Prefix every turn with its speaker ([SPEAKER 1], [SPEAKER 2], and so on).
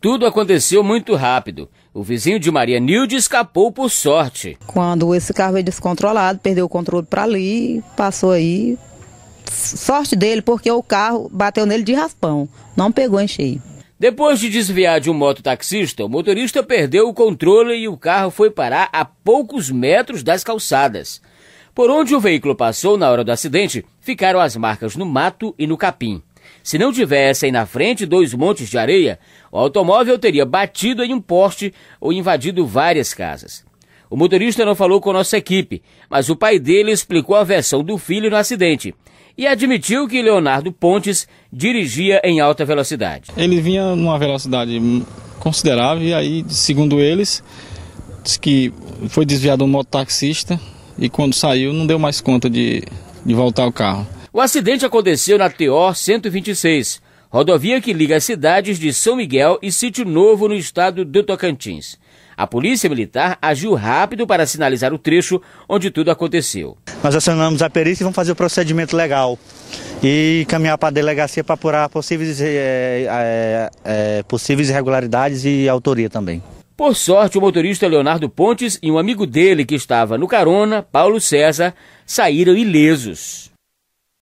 [SPEAKER 1] Tudo aconteceu muito rápido. O vizinho de Maria Nilde escapou por sorte.
[SPEAKER 2] Quando esse carro veio descontrolado, perdeu o controle para ali, passou aí. Sorte dele, porque o carro bateu nele de raspão, não pegou em cheio.
[SPEAKER 1] Depois de desviar de um mototaxista, o motorista perdeu o controle e o carro foi parar a poucos metros das calçadas. Por onde o veículo passou na hora do acidente, ficaram as marcas no mato e no capim. Se não tivessem na frente dois montes de areia, o automóvel teria batido em um poste ou invadido várias casas. O motorista não falou com nossa equipe, mas o pai dele explicou a versão do filho no acidente e admitiu que Leonardo Pontes dirigia em alta velocidade.
[SPEAKER 3] Ele vinha numa velocidade considerável e aí, segundo eles, que foi desviado um mototaxista e quando saiu não deu mais conta de, de voltar o carro.
[SPEAKER 1] O acidente aconteceu na TO 126, rodovia que liga as cidades de São Miguel e Sítio Novo no estado do Tocantins. A polícia militar agiu rápido para sinalizar o trecho onde tudo aconteceu.
[SPEAKER 4] Nós acionamos a perícia e vamos fazer o procedimento legal e caminhar para a delegacia para apurar possíveis, é, é, é, possíveis irregularidades e autoria também.
[SPEAKER 1] Por sorte, o motorista Leonardo Pontes e um amigo dele que estava no carona, Paulo César, saíram ilesos.